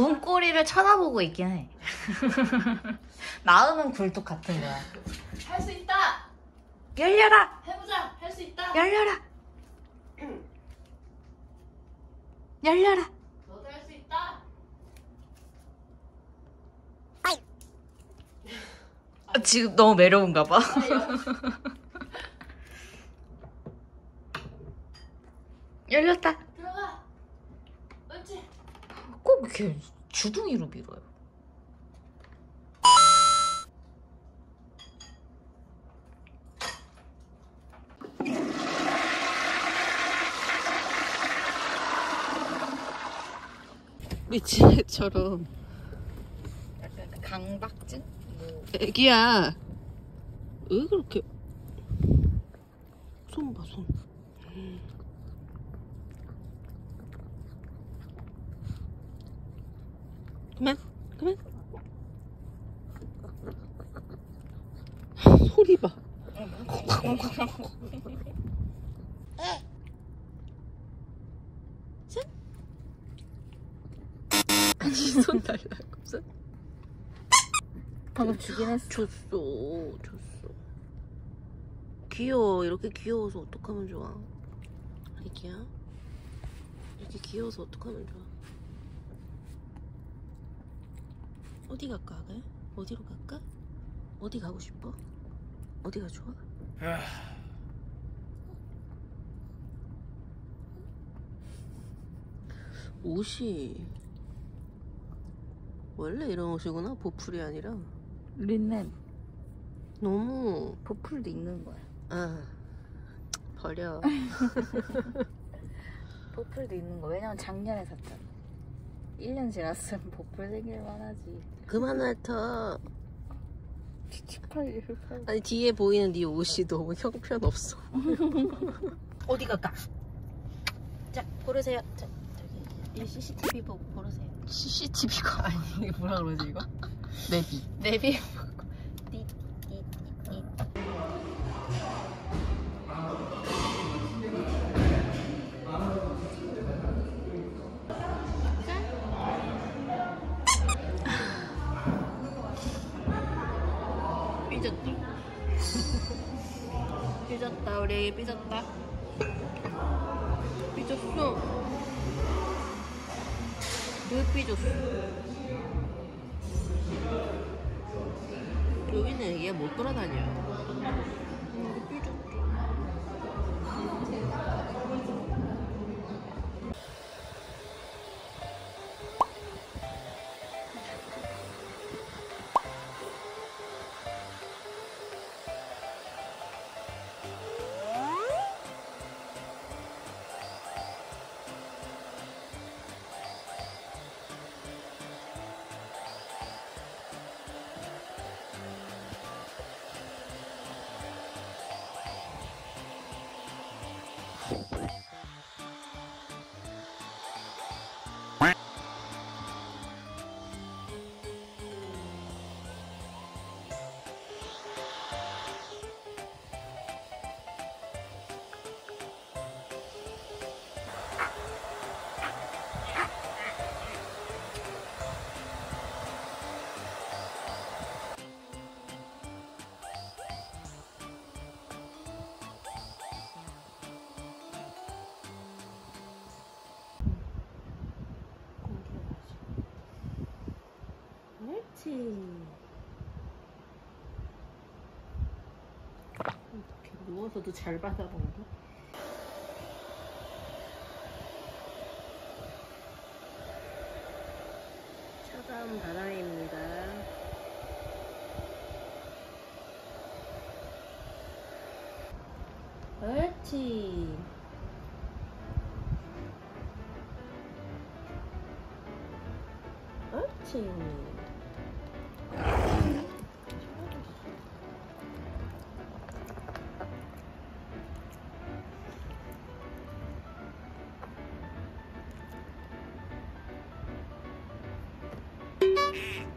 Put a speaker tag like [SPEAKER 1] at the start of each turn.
[SPEAKER 1] 우리를 쳐다보고 있긴 해. 마음은 굴뚝 같은 거야.
[SPEAKER 2] 할 수 있다.
[SPEAKER 1] 열려라!
[SPEAKER 2] 해보자. 할 수 있다.
[SPEAKER 1] 열려라! 열려라!
[SPEAKER 2] 너도 할 수 있다.
[SPEAKER 1] 아, 지금 너무 매러운가 봐. 열렸다.
[SPEAKER 2] 들어가. 옳지.
[SPEAKER 1] 꼭 이렇게 주둥이로 밀어요.
[SPEAKER 3] 미치처럼
[SPEAKER 1] 약간 강박증? 뭐
[SPEAKER 3] 애기야 왜 그렇게 손 봐 손. 그만 그만. 소리 봐. 아니 손 달라고 손
[SPEAKER 1] 방금 주긴 했어.
[SPEAKER 3] 줬어 줬어. 귀여워. 이렇게 귀여워서 어떡하면 좋아? 애기야? 이렇게 귀여워서 어떡하면 좋아 어디 갈까 그래? 어디로 갈까? 어디 가고 싶어? 어디가 좋아? 옷이 원래 이런 옷이구나 보풀이 아니라
[SPEAKER 1] 린넨
[SPEAKER 3] 너무
[SPEAKER 1] 보풀도 있는 거야.
[SPEAKER 3] 아 버려
[SPEAKER 1] 보풀도 있는 거. 왜냐면 작년에 샀잖아. 1년 지났으면 보풀 생길 만 하지.
[SPEAKER 3] 그만 핥아
[SPEAKER 1] 치치팔
[SPEAKER 3] 아니 뒤에 보이는 네 옷이 너무 형편없어
[SPEAKER 1] 어디 갈까? 자 고르세요. 자 저기 이 CCTV 보고 고르세요.
[SPEAKER 3] CCTV가 아니 이게 뭐라 그러지 이거? 내비
[SPEAKER 1] 내비.
[SPEAKER 3] 삐졌다 우리 애기 삐졌다. 삐졌어. 왜 삐졌어? 여기는 애기가 못 돌아다녀. 음, 옳지 이렇게 누워서도 잘 받아본다 차가운 바람입니다. 옳지. 옳지 eat.